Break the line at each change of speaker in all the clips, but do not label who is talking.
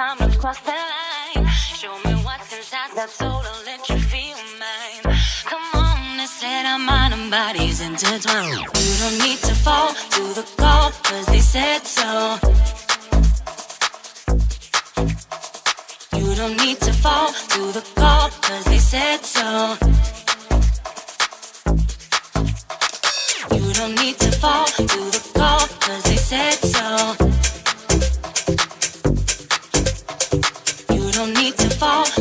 time to cross the line. Show me what's inside that soul and let you feel mine. Come on, they said our mind and bodies intertwined. You don't need to fall to the call, cause they said so. You don't need to fall to the call, cause they said so. You don't need to fall to the fall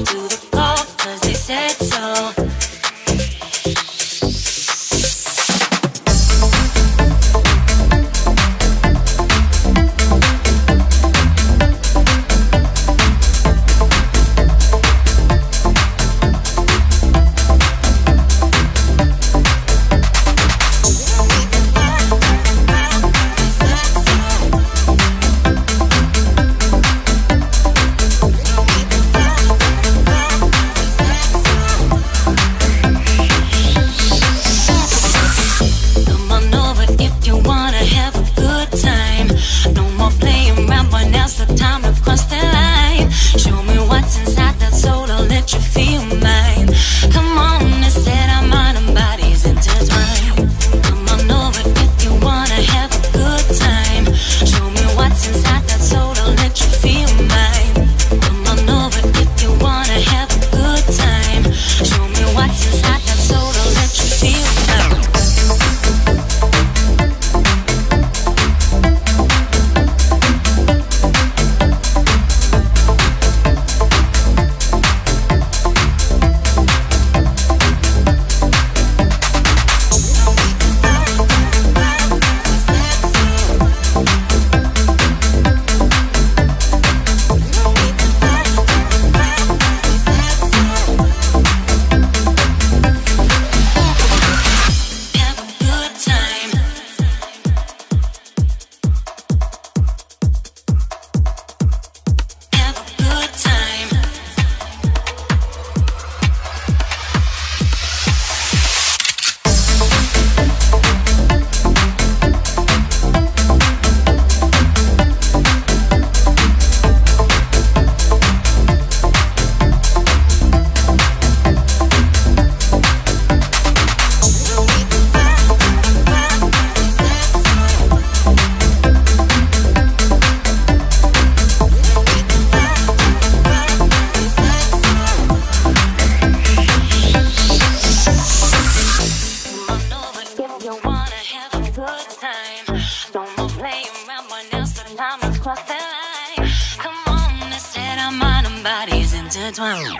bodies intertwined.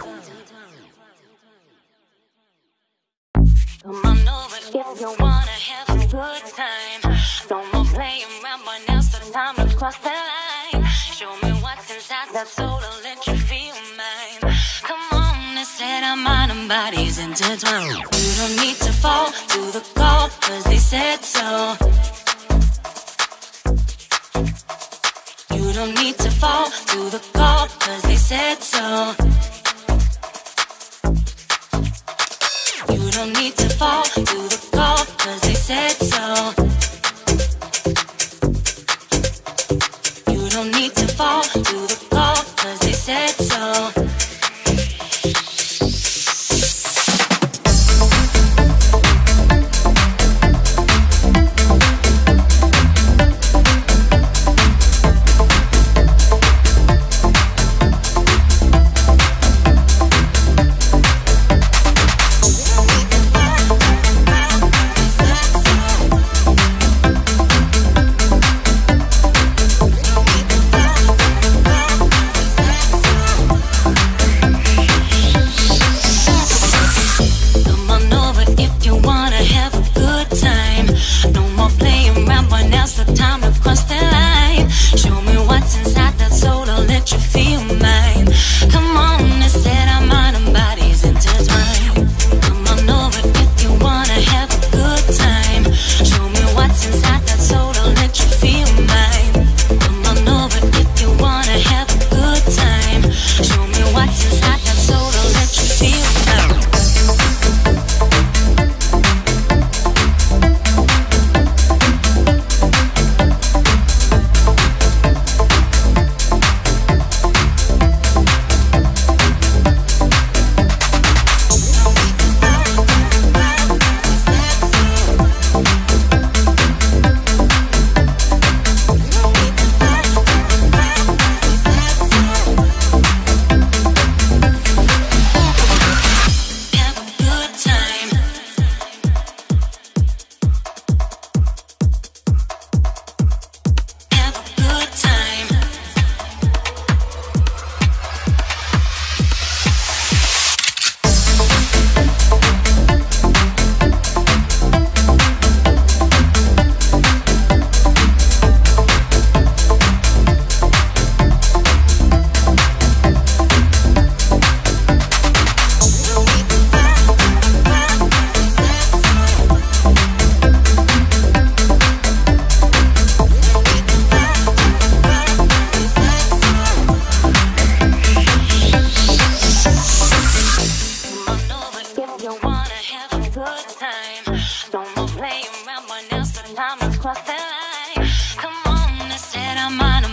Come on over if you wanna have a good time. No more playing around, but now's the time to cross the line. Show me what's inside that soul and let you feel mine. Come on, instead our mind and bodies intertwined. You don't need to fall to the call, cause they said so. Don't need to fall to the call, cause they said so.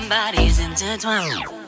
somebody's intertwined.